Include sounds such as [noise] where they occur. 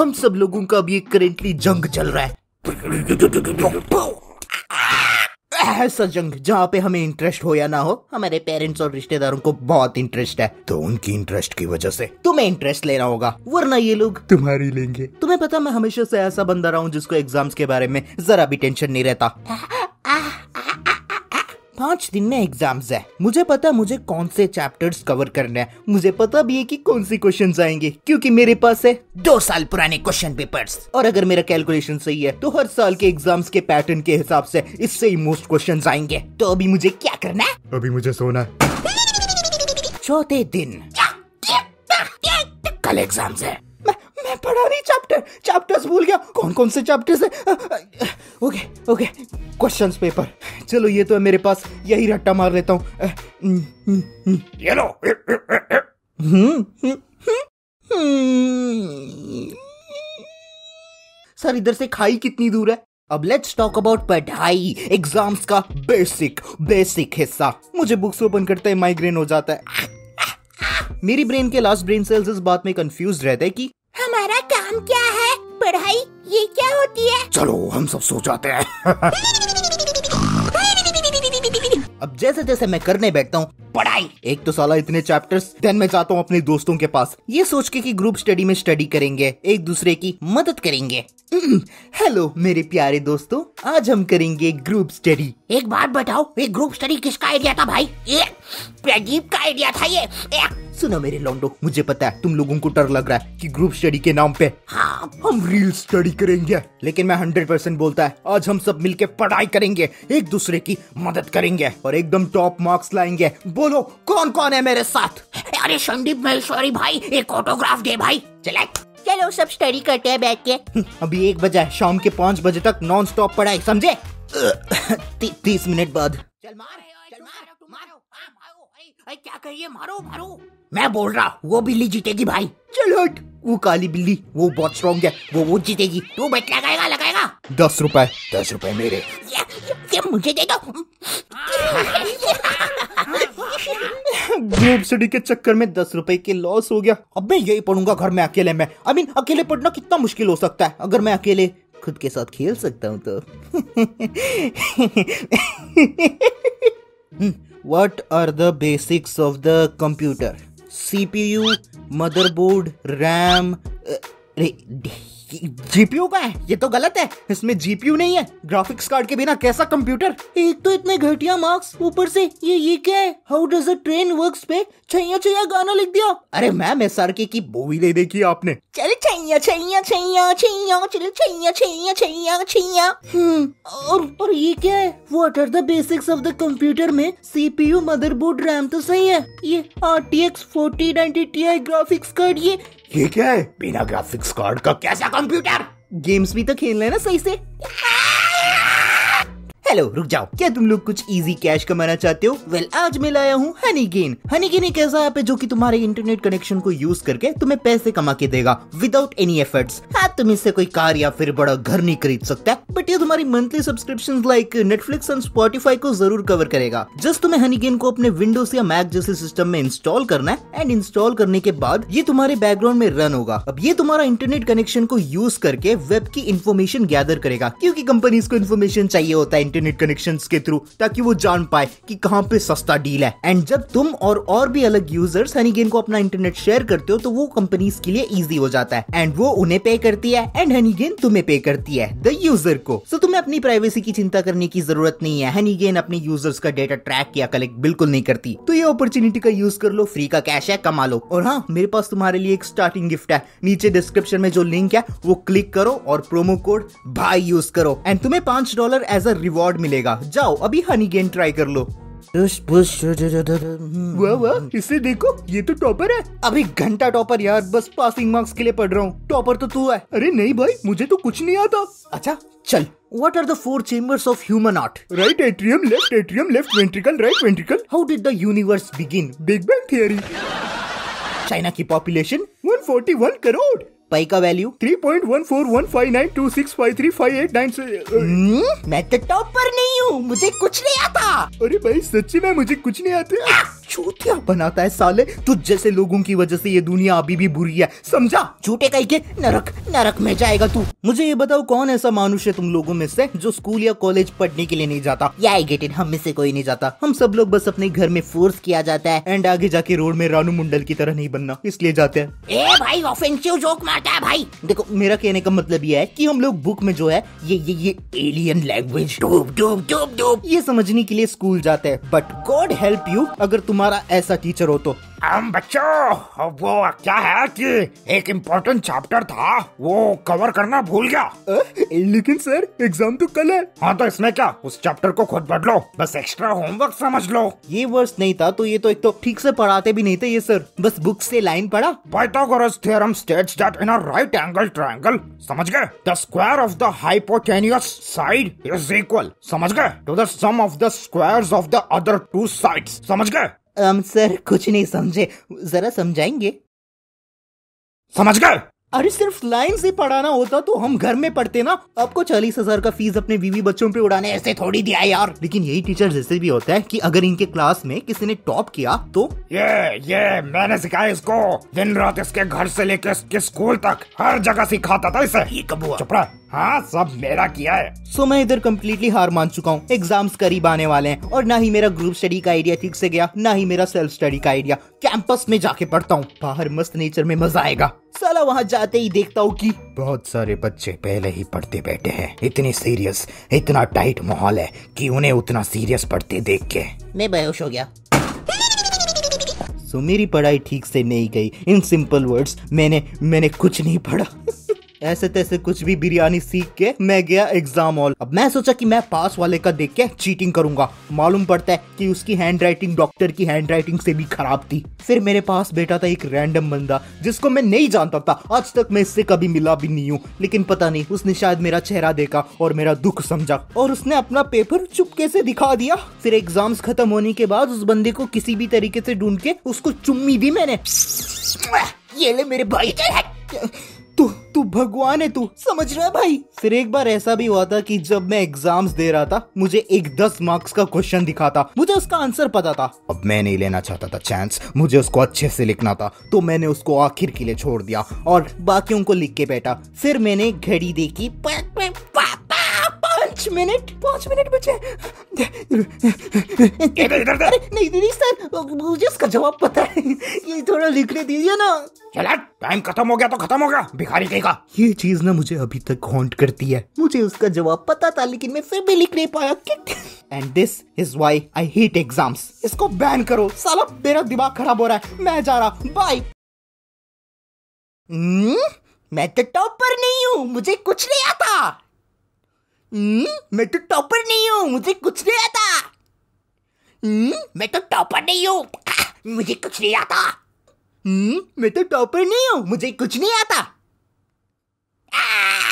हम सब लोगों का अभी करेंटली जंग चल रहा है। ऐसा जंग जहाँ पे हमें इंटरेस्ट हो या ना हो हमारे पेरेंट्स और रिश्तेदारों को बहुत इंटरेस्ट है। तो उनकी इंटरेस्ट की वजह से। तुम्हें इंटरेस्ट लेना होगा वरना ये लोग तुम्हारी लेंगे। तुम्हें पता मैं हमेशा से ऐसा बंदा रहा हूँ जिसको एग्ज़ाम्स के बारे में जरा भी टेंशन नहीं रहता। पाँच दिन में एग्ज़ाम्स है। मुझे पता मुझे कौन से चैप्टर्स कवर करने हैं। मुझे पता भी है कि कौन से क्वेश्चंस आएँगे क्योंकि मेरे पास है दो साल पुराने क्वेश्चन पेपर्स और अगर मेरा कैलकुलेशन सही है तो हर साल के एग्ज़ाम्स के पैटर्न के हिसाब से इससे ही मोस्ट क्वेश्चन आएँगे। तो अभी मुझे क्या करना है? अभी मुझे सोना है। चौथे दिन। कल एग्ज़ाम्स है। पढ़ा नहीं चैप्टर चैप्टर्स भूल गया। कौन कौन से चैप्टर्स है? ओके ओके क्वेश्चंस पेपर चलो ये तो है मेरे पास। यही रट्टा मार लेता हूँ। ये लो। सर इधर से खाई कितनी दूर है? अब लेट्स टॉक अबाउट पढ़ाई एग्ज़ाम्स का बेसिक बेसिक हिस्सा। मुझे बुक्स ओपन करते ही माइग्रेन हो जाता है। मेरी ब्रेन के लास्ट ब्रेन सेल्स इस बात में कंफ्यूज रहते हैं कि हमारा काम क्या है? पढ़ाई ये क्या होती है? चलो हम सब सो जाते हैं। [laughs] अब जैसे जैसे मैं करने बैठता हूँ पढ़ाई। एक तो साला इतने चैप्टर्स देन मैं जाता हूँ अपने दोस्तों के पास। ये सोच के कि ग्रुप स्टडी में स्टडी करेंगे एक दूसरे की मदद करेंगे। हेलो मेरे प्यारे दोस्तों आज हम करेंगे ग्रुप स्टडी एक बात बताओ ये ग्रुप स्टडी किसका आइडिया था भाई? ये प्रदीप का आइडिया था ये। सुनो मेरे लौंडो मुझे पता है तुम लोगों को डर लग रहा है कि ग्रुप स्टडी के नाम पे हाँ हम रील स्टडी करेंगे। लेकिन मैं हंड्रेड परसेंट बोलता है आज हम सब मिलके पढ़ाई करेंगे एक दूसरे की मदद करेंगे और एकदम टॉप मार्क्स लाएँगे। बोलो कौन कौन है मेरे साथ? अरे संदीप महेश्वरी भाई एक ऑटोग्राफ दे भाई। चले। चलो सब स्टडी करते हैं बैठ के। अभी एक बजा है शाम के पाँच बजे तक नॉन स्टॉप पढ़ाई समझे? [laughs] ती, तीस मिनट बाद। चल मार। हाँ, अरे, क्या करिए मारो मारो। मैं बोल रहा वो बिल्ली जीतेगी भाई। चल हट। वो काली बिल्ली वो बहुत स्ट्रॉन्ग है वो वो जीतेगी। तू बैठ लगाएगा लगाएगा। दस रुपए दस रुपए मेरे। ये, ये मुझे दे दो। ग्रुप स्टडी के चक्कर में दस रुपए के लॉस हो गया। अब मैं यही पढ़ूँगा घर में अकेले में। आई मीन अकेले पढ़ना कितना मुश्किल हो सकता है। अगर मैं अकेले खुद के साथ खेल सकता हूँ तो। [laughs] What are the basics of the computer? CPU, motherboard, RAM, uh, GPU का है? ये तो गलत है। इसमें जीपीयू नहीं है। ग्राफिक्स कार्ड के बिना कैसा कंप्यूटर एक तो इतने घटिया मार्क्स ऊपर से। ये ये क्या है? How does a train works पे छैया छैया गाना लिख दिया? अरे मैम एस आर के की बोवी दे देखी आपने। चल छैया छैया छैया छैया चल छैया छैया छैया छैया। हम्म और और ये क्या है? What are the basics of the computer में सीपीयू मदरबोर्ड रैम तो सही है। ये R T X forty ninety T I graphics card ये ये क्या है? बिना ग्राफिक्स कार्ड का कैसा कंप्यूटर गेम्स भी तो खेलना है ना सही से। हेलो रुक जाओ। क्या तुम लोग कुछ इजी कैश कमाना चाहते हो? वेल well, आज मैं लाया हूँ हनी गेन हनी गेन एक ऐसा ऐप है जो कि तुम्हारे इंटरनेट कनेक्शन को यूज़ करके तुम्हें पैसे कमा के देगा विदाउट एनी एफर्ट्स हाँ तुम इससे कोई कार या फिर बड़ा घर नहीं खरीद सकता बट ये तुम्हारी monthly subscription like Netflix and Spotify को ज़रूर कवर करेगा। जस्ट तुम्हें हनी गेन को अपने विंडोज़ या मैक जैसे सिस्टम में इंस्टॉल करना है एंड इंस्टॉल करने के बाद ये तुम्हारे बैकग्राउंड में रन होगा। अब ये तुम्हारा इंटरनेट कनेक्शन को यूज़ करके वेब की इन्फॉर्मेशन गैदर करेगा क्यूँकी कंपनीज़ को इन्फॉर्मेशन चाहिए होता है इंटरनेट कनेक्शन के थ्रू ताकि वो जान पाए कि कहाँ पे सस्ता डील है। एंड जब तुम और और भी अलग यूज़र्स हनीगेन को अपना इंटरनेट शेयर करते हो तो वो कंपनीज़ के लिए इजी हो जाता है। एंड वो उन्हें पे करती है एंड हनी गेन तुम्हें पे करती है द यूज़र को। सो so, तुम्हें अपनी प्राइवेसी की चिंता करने की ज़रूरत नहीं है। हनी गेन अपने यूज़र्स का डेटा ट्रैक या कलेक्ट बिल्कुल नहीं करती। तो ये अपॉर्चुनिटी का यूज़ कर लो फ्री का कैश है कमा लो। और हाँ मेरे पास तुम्हारे लिए एक स्टार्टिंग गिफ्ट है। नीचे डिस्क्रिप्शन में जो लिंक है वो क्लिक करो और प्रोमो कोड भाई यूज़ करो। एंड तुम्हें पाँच dollar as a reward reward मिलेगा। जाओ अभी हनी गेंद ट्राई कर लो। वाह वाह इसे देखो ये तो टॉपर है। अभी घंटा टॉपर यार बस पासिंग मार्क्स के लिए पढ़ रहा हूँ। टॉपर तो तू है। अरे नहीं भाई मुझे तो कुछ नहीं आता। अच्छा चल what are the four chambers of human heart right atrium left atrium left ventricle right ventricle how did the universe begin big bang theory China की पॉपुलेशन 141 करोड़ पाई का value three point one four one five nine two six five three five eight nine मैं तो topper नहीं हूँ मुझे कुछ नहीं आता। अरे भाई सच्ची में मुझे कुछ नहीं आता। चूतिया बनाता है साले। तुझ जैसे लोगों की वजह से ये दुनिया अभी भी बुरी है समझा? झूठे कहीं के नरक नरक में जाएगा तू। मुझे ये बताओ कौन ऐसा मानुष है तुम लोगों में से जो स्कूल या कॉलेज पढ़ने के लिए नहीं जाता? या आई गेट इट हम में से कोई नहीं जाता। हम सब लोग बस अपने घर में फोर्स किया जाता है एंड आगे जाके रोड में रानू मुंडल की तरह नहीं बनना इसलिए जाते हैं। ए भाई ऑफेंसिव जोक मारता है भाई? देखो मेरा कहने का मतलब ये है कि हम लोग बुक में जो है ये ये ये एलियन लैंग्वेज डूब डूब डूब डूब। ये समझने के लिए स्कूल जाते हैं। बट गॉड हेल्प यू अगर तुम्हारा ऐसा टीचर हो तो। हम बच्चों वो क्या है कि एक इम्पोर्टेंट चैप्टर था वो कवर करना भूल गया। लेकिन सर एग्ज़ाम तो कल है। हाँ तो इसमें क्या? उस चैप्टर को खुद पढ़ लो बस एक्स्ट्रा होमवर्क समझ लो। ये वर्ष नहीं था तो ये तो एक तो ठीक से पढ़ाते भी नहीं थे ये सर। बस बुक से लाइन पढ़ा। States that in a right angle triangle समझ गए? The square of the hypotenuse side is equal समझ गए? To the sum of the squares of the other two sides समझ गए? Um, सर कुछ नहीं समझे। जरा समझाएँगे? समझ गए अरे सिर्फ़ लाइन से पढ़ाना होता तो हम घर में पढ़ते ना। आपको चालीस हज़ार का फ़ीस अपने बीवी बच्चों पे उड़ाने ऐसे थोड़ी दिया यार। लेकिन यही टीचर जैसे भी होता है कि अगर इनके क्लास में किसी ने टॉप किया तो? ये ये मैंने सिखाया इसको। दिन रात इसके घर से लेकर इसके स्कूल तक हर जगह सिखाता था इसे। ये कब हुआ? चुप रहा। हाँ सब मेरा किया है। सो मैं इधर कम्प्लीटली हार मान चुका हूँ। एग्ज़ाम्स करीब आने वाले हैं और ना ही मेरा ग्रुप स्टडी का आइडिया ठीक से गया ना ही मेरा सेल्फ स्टडी का आइडिया कैंपस में जाके पढ़ता हूँ। बाहर मस्त नेचर में मज़ा आएगा। साला वहाँ जाते ही देखता हूँ कि बहुत सारे बच्चे पहले ही पढ़ते बैठे हैं। इतनी सीरियस इतना टाइट माहौल है कि उन्हें उतना सीरियस पढ़ते देख के। मैं बेहोश हो गया। सो मेरी पढ़ाई ठीक से नहीं गई। इन सिंपल वर्ड्स मैंने मैंने कुछ नहीं पढ़ा। ऐसे तैसे कुछ भी बिरयानी सीख के मैं गया एग्ज़ाम हॉल अब मैं सोचा कि मैं पास वाले का देख के चीटिंग करूँगा। मालूम पड़ता है कि उसकी हैंड राइटिंग डॉक्टर की हैंड राइटिंग से भी खराब थी। फिर मेरे पास बैठा था एक रैंडम बंदा, जिसको मैं नहीं जानता था। आज तक मैं इससे कभी मिला भी नहीं हूँ। लेकिन पता नहीं, उसने शायद मेरा चेहरा देखा और मेरा दुख समझा। और उसने अपना पेपर चुपके से दिखा दिया। फिर एग्ज़ाम्स खत्म होने के बाद उस बंदे को किसी भी तरीके से ढूंढ के उसको चुम्मी दी मैंने। ये ले मेरे भाई। तू तू भगवान है तू समझ रहा है भाई? फिर एक बार ऐसा भी हुआ था कि जब मैं एग्ज़ाम्स दे रहा था मुझे एक दस मार्क्स का क्वेश्चन दिखा था मुझे उसका आंसर पता था। अब मैं नहीं लेना चाहता था चांस मुझे उसको अच्छे से लिखना था तो मैंने उसको आखिर के लिए छोड़ दिया और बाकियों को लिख के बैठा। फिर मैंने घड़ी देखी पा, पा, पा, प- पाँच मिनट पाँच मिनट बचे। इधर इधर नहीं नहीं सर मुझे इसका जवाब पता है। ये थोड़ा लिखने दीजिए ना। चला टाइम खत्म हो गया तो खत्म हो गया भिखारी कहीं का। ये चीज़ ना मुझे अभी तक हॉन्ट करती है। मुझे उसका जवाब पता था लेकिन मैं फिर भी लिख नहीं पाया and this is why I hate exams इसको बैन करो। साला मेरा दिमाग खराब हो रहा है। मैं जा रहा। बाय मैं तो टॉपर नहीं हूँ। मुझे कुछ नहीं आता। Hmm? मैं तो टॉपर नहीं हूँ, मुझे कुछ नहीं आता। hmm? मैं तो टॉपर hmm? तो नहीं हूँ। मुझे कुछ नहीं आता। मैं तो टॉपर नहीं हूँ, मुझे कुछ नहीं आता। आ!